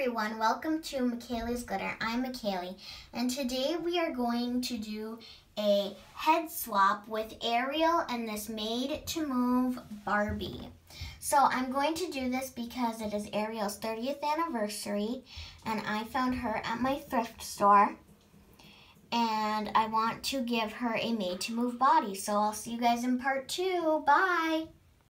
everyone, welcome to Michaela's Glitter. I'm Michaela, and today we are going to do a head swap with Ariel and this Made to Move Barbie. So I'm going to do this because it is Ariel's 30th anniversary, and I found her at my thrift store, and I want to give her a Made to Move body. So I'll see you guys in part two. Bye!